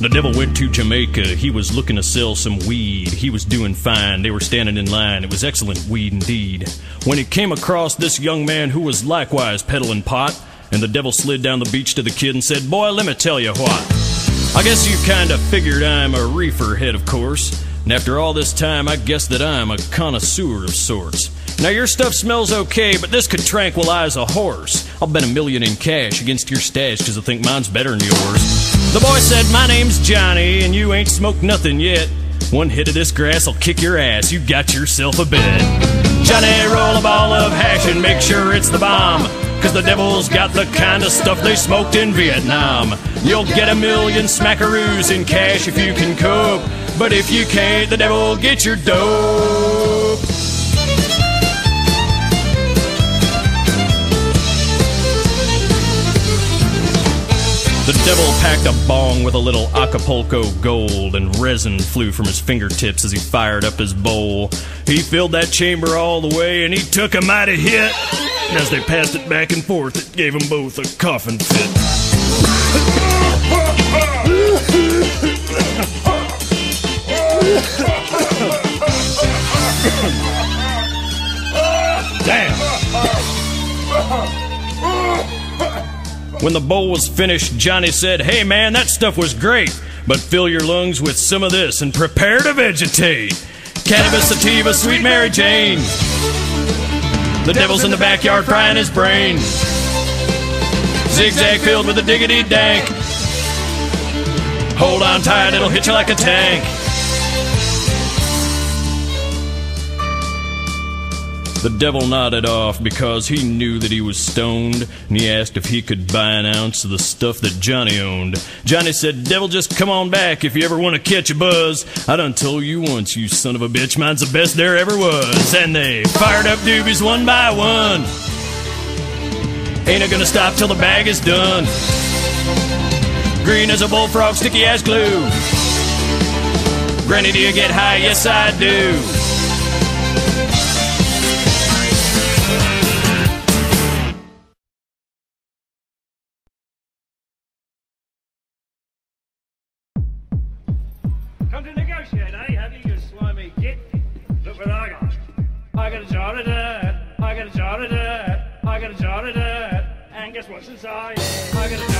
The devil went to Jamaica. He was looking to sell some weed. He was doing fine. They were standing in line. It was excellent weed indeed. When he came across this young man who was likewise peddling pot, and the devil slid down the beach to the kid and said, Boy, let me tell you what. I guess you kinda figured I'm a reefer head, of course. And after all this time, I guess that I'm a connoisseur of sorts. Now, your stuff smells okay, but this could tranquilize a horse. I'll bet a million in cash against your stash, cause I think mine's better than yours. The boy said, My name's Johnny, and you ain't smoked nothing yet. One hit of this grass will kick your ass. You got yourself a bed. Johnny, roll a ball of hash and make sure it's the bomb. Cause the devil's got the kind of stuff they smoked in Vietnam. You'll get a million smackaroos in cash if you can cope. But if you can't, the devil get your dope. Devil packed a bong with a little Acapulco gold, and resin flew from his fingertips as he fired up his bowl. He filled that chamber all the way, and he took a mighty hit. And as they passed it back and forth, it gave them both a coughing fit. Damn! When the bowl was finished, Johnny said, Hey man, that stuff was great, but fill your lungs with some of this and prepare to vegetate. Cannabis sativa, sweet Mary Jane. The devil's in the backyard frying his brain. Zigzag filled with a diggity dank. Hold on tight, it'll hit you like a tank. The devil nodded off because he knew that he was stoned, and he asked if he could buy an ounce of the stuff that Johnny owned. Johnny said, Devil, just come on back if you ever want to catch a buzz. I done told you once, you son of a bitch, mine's the best there ever was. And they fired up doobies one by one. Ain't it gonna stop till the bag is done. Green as a bullfrog, sticky as glue. Granny, do you get high? Yes, I do. Come to negotiate, eh? Have you, you slimy git? Look what I got. I got a jar of dirt. I got a jar of dirt. I got a jar of dirt. And guess what's inside? I got a jar